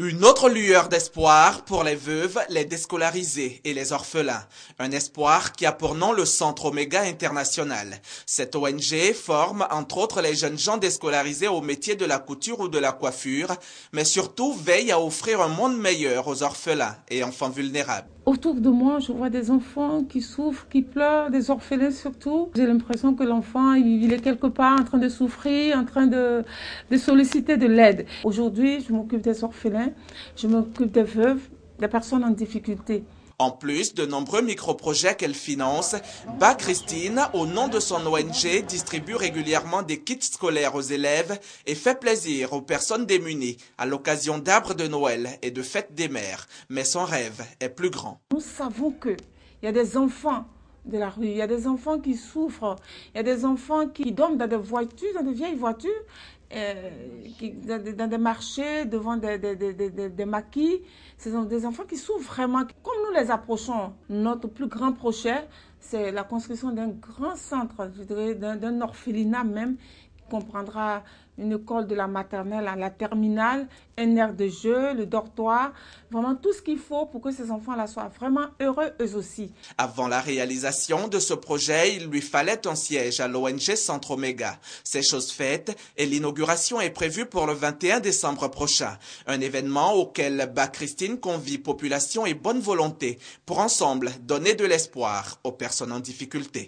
Une autre lueur d'espoir pour les veuves, les déscolarisés et les orphelins. Un espoir qui a pour nom le Centre Omega International. Cette ONG forme entre autres les jeunes gens déscolarisés au métier de la couture ou de la coiffure, mais surtout veille à offrir un monde meilleur aux orphelins et enfants vulnérables. Autour de moi, je vois des enfants qui souffrent, qui pleurent, des orphelins surtout. J'ai l'impression que l'enfant, il est quelque part en train de souffrir, en train de, de solliciter de l'aide. Aujourd'hui, je m'occupe des orphelins, je m'occupe des veuves, des personnes en difficulté. En plus de nombreux micro-projets qu'elle finance, Ba Christine, au nom de son ONG, distribue régulièrement des kits scolaires aux élèves et fait plaisir aux personnes démunies à l'occasion d'arbres de Noël et de fêtes des mères. Mais son rêve est plus grand. Nous savons qu'il y a des enfants de la rue, il y a des enfants qui souffrent, il y a des enfants qui dorment dans des voitures, dans des vieilles voitures, euh, dans, des marchés, devant des, des, des, des, maquis. Ce sont des enfants qui souffrent vraiment. Comme nous les approchons, notre plus grand projet, c'est la construction d'un grand centre, je dirais, d'un orphelinat même, comprendra une école de la maternelle à la terminale, un air de jeu, le dortoir, vraiment tout ce qu'il faut pour que ces enfants-là soient vraiment heureux eux aussi. Avant la réalisation de ce projet, il lui fallait un siège à l'ONG Centre Omega. C'est chose faite et l'inauguration est prévue pour le 21 décembre prochain. Un événement auquel Bas Christine convie population et bonne volonté pour ensemble donner de l'espoir aux personnes en difficulté.